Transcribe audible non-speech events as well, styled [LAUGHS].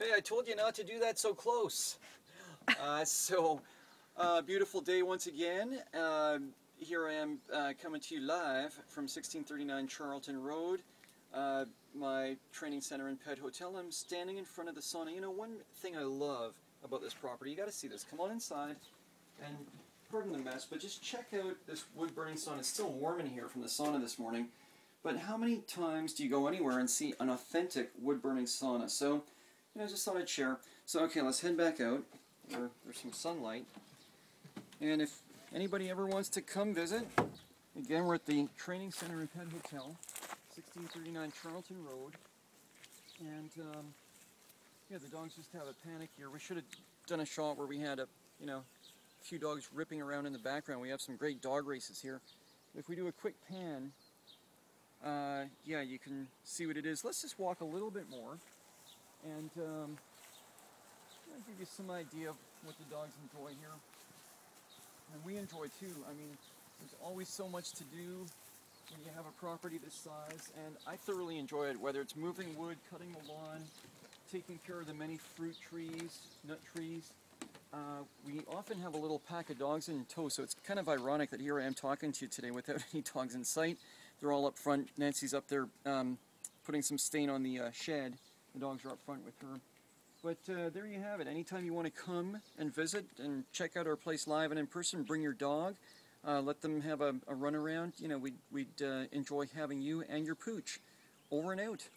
Hey, I told you not to do that so close. Uh, so, uh, beautiful day once again. Uh, here I am uh, coming to you live from 1639 Charlton Road, uh, my training center and pet hotel. I'm standing in front of the sauna. You know, one thing I love about this property, you got to see this. Come on inside and pardon the mess, but just check out this wood burning sauna. It's still warm in here from the sauna this morning. But how many times do you go anywhere and see an authentic wood burning sauna? So, you know, just thought I'd share. So, okay, let's head back out there's some sunlight. And if anybody ever wants to come visit, again, we're at the Training Center and Pet Hotel, 1639 Charlton Road. And, um, yeah, the dogs just have a panic here. We should have done a shot where we had a, you know, a few dogs ripping around in the background. We have some great dog races here. If we do a quick pan, uh, yeah, you can see what it is. Let's just walk a little bit more and um, I'll give you some idea of what the dogs enjoy here. And we enjoy too. I mean, there's always so much to do when you have a property this size, and I thoroughly enjoy it, whether it's moving wood, cutting the lawn, taking care of the many fruit trees, nut trees. Uh, we often have a little pack of dogs in tow, so it's kind of ironic that here I am talking to you today without [LAUGHS] any dogs in sight. They're all up front. Nancy's up there um, putting some stain on the uh, shed. The dogs are up front with her. But uh, there you have it. Anytime you want to come and visit and check out our place live and in person, bring your dog. Uh, let them have a, a run around. You know, we'd, we'd uh, enjoy having you and your pooch. Over and out.